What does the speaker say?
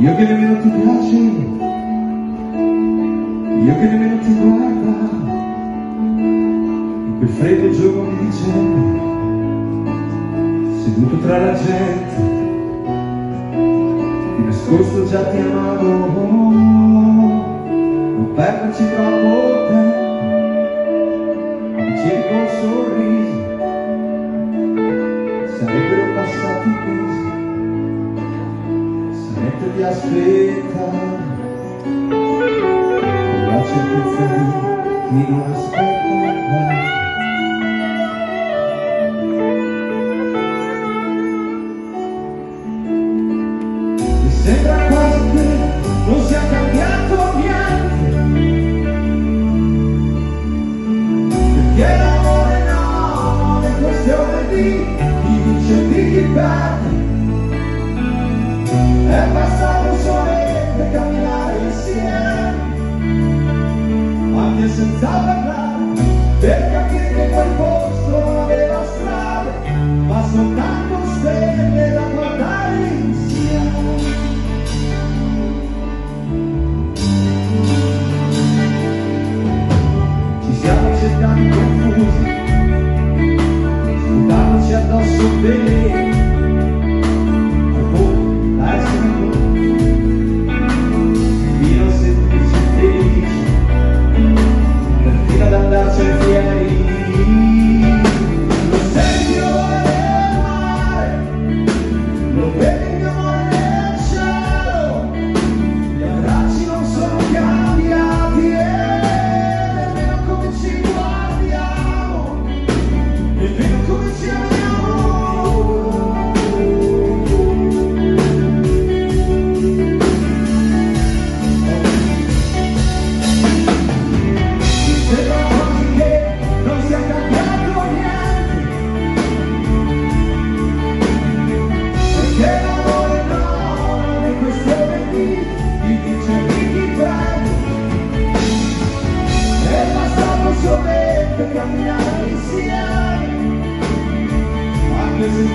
Io che nemmeno ti piace, io che nemmeno ti guarda, quel freddo giorno di dicembre, seduto tra la gente, di nascosto già ti amavo, non perderci troppo tempo, vicini col sorriso, sarebbero passati mesi smette di aspettare. La certezza di chi non aspetta. Mi sembra quasi che non sia cambiato niente. Perché l'amore no, è questione di chi vince e di chi perde è anche senza parlare per capire che quel posto aveva strade ma soltanto stelle da guardare insieme ci siamo cercati confusi sputandoci addosso bene